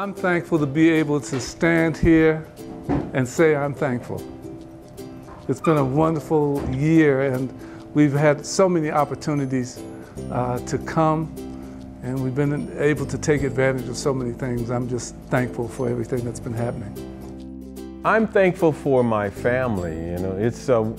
I'm thankful to be able to stand here and say I'm thankful. It's been a wonderful year, and we've had so many opportunities uh, to come, and we've been able to take advantage of so many things. I'm just thankful for everything that's been happening. I'm thankful for my family. You know, it's a,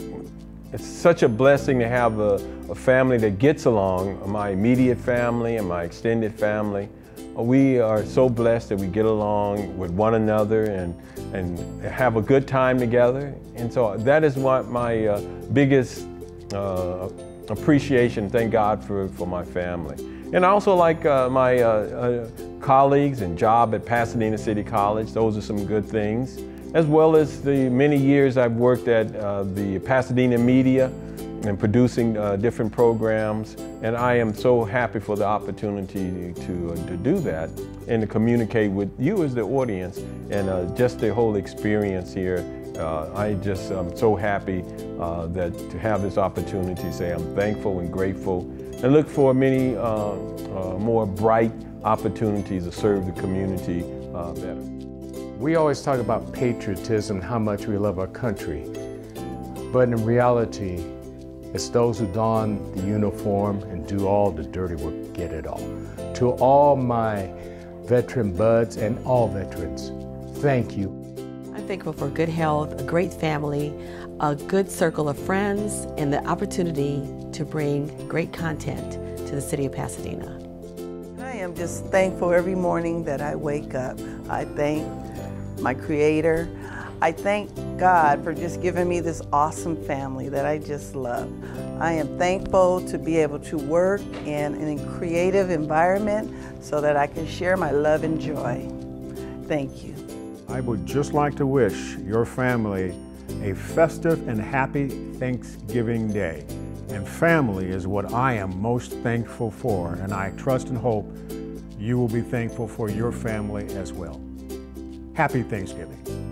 it's such a blessing to have a, a family that gets along. My immediate family and my extended family. We are so blessed that we get along with one another and, and have a good time together. And so that is what my uh, biggest uh, appreciation, thank God for, for my family. And I also like uh, my uh, uh, colleagues and job at Pasadena City College. Those are some good things. As well as the many years I've worked at uh, the Pasadena Media and producing uh, different programs. And I am so happy for the opportunity to, uh, to do that and to communicate with you as the audience and uh, just the whole experience here. Uh, I just am so happy uh, that to have this opportunity to say I'm thankful and grateful and look for many uh, more bright opportunities to serve the community better. We always talk about patriotism, how much we love our country. But in reality, it's those who don the uniform and do all the dirty work get it all. To all my veteran buds and all veterans, thank you. I'm thankful for good health, a great family, a good circle of friends, and the opportunity to bring great content to the city of Pasadena. I am just thankful every morning that I wake up. I thank my Creator. I thank God for just giving me this awesome family that I just love. I am thankful to be able to work in a creative environment so that I can share my love and joy. Thank you. I would just like to wish your family a festive and happy Thanksgiving Day. And family is what I am most thankful for, and I trust and hope you will be thankful for your family as well. Happy Thanksgiving.